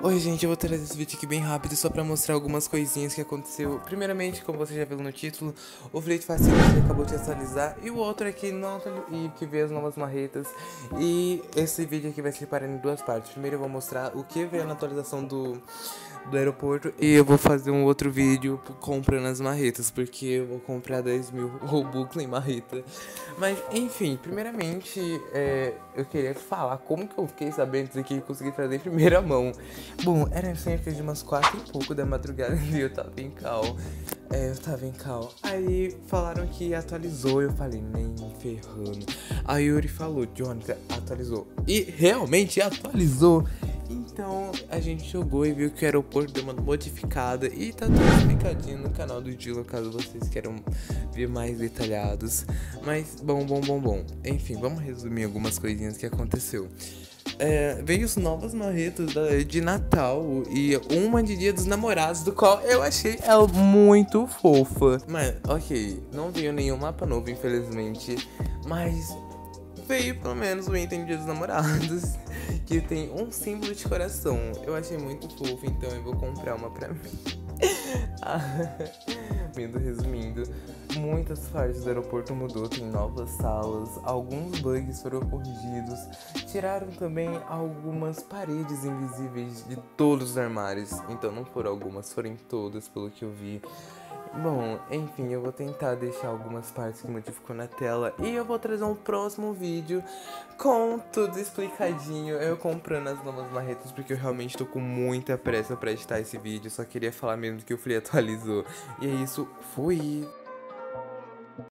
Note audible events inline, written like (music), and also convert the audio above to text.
Oi gente, eu vou trazer esse vídeo aqui bem rápido só pra mostrar algumas coisinhas que aconteceu Primeiramente, como você já viu no título, o Fleet Facility acabou de atualizar E o outro aqui não e que vê as novas marretas E esse vídeo aqui vai se separar em duas partes Primeiro eu vou mostrar o que veio na atualização do do aeroporto e eu vou fazer um outro vídeo comprando as marretas, porque eu vou comprar 10 mil (laughs) Robux em marreta. Mas, enfim, primeiramente, é, eu queria falar como que eu fiquei sabendo disso aqui e consegui trazer em primeira mão. Bom, era cerca de umas 4 e pouco da madrugada (laughs) e eu tava em cal. É, eu tava em cal. Aí falaram que atualizou, eu falei, nem ferrando. Aí Yuri falou, Jonathan, atualizou. E realmente atualizou. Então a gente jogou e viu que o aeroporto deu uma modificada e tá tudo explicadinho no canal do Dilo caso vocês queiram ver mais detalhados. Mas bom, bom, bom, bom. Enfim, vamos resumir algumas coisinhas que aconteceu. É, veio os novos marretos de Natal e uma de Dia dos Namorados, do qual eu achei ela muito fofa. Mas, ok, não veio nenhum mapa novo, infelizmente. Mas veio pelo menos o item de Dia dos Namorados, (laughs) que tem um símbolo de coração. Eu achei muito fofo, então eu vou comprar uma pra mim. (laughs) Vindo resumindo, muitas partes do aeroporto mudou, tem novas salas, alguns bugs foram corrigidos, tiraram também algumas paredes invisíveis de todos os armários, então não foram algumas, foram todas pelo que eu vi. Bom, enfim, eu vou tentar deixar algumas partes que modificou na tela e eu vou trazer um próximo vídeo com tudo explicadinho, eu comprando as novas marretas, porque eu realmente tô com muita pressa pra editar esse vídeo, só queria falar mesmo que o Free atualizou. E é isso, fui!